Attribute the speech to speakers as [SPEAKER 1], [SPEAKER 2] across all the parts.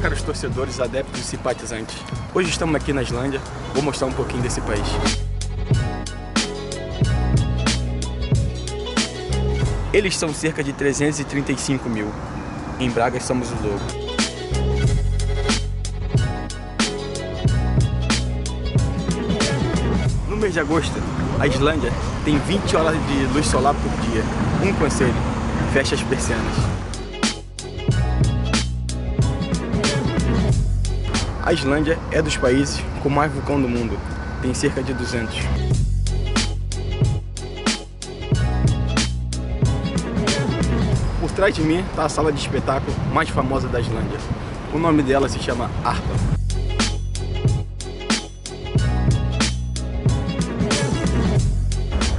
[SPEAKER 1] torcedores, adeptos e simpatizantes. Hoje estamos aqui na Islândia, vou mostrar um pouquinho desse país. Eles são cerca de 335 mil. Em Braga somos o lobo. No mês de agosto, a Islândia tem 20 horas de luz solar por dia. Um conselho, feche as persianas. A Islândia é dos países com mais vulcão do mundo, tem cerca de 200. Por trás de mim está a sala de espetáculo mais famosa da Islândia. O nome dela se chama Arpa.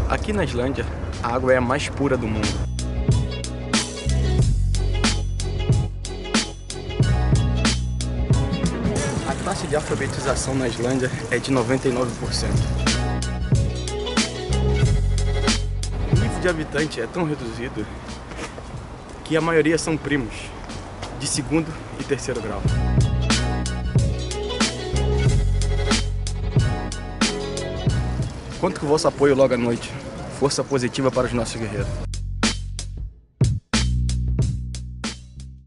[SPEAKER 1] Aqui na Islândia, a água é a mais pura do mundo. Taxa de alfabetização na Islândia é de 99%. O nível de habitante é tão reduzido que a maioria são primos, de segundo e terceiro grau. Conto com o vosso apoio logo à noite. Força positiva para os nossos guerreiros.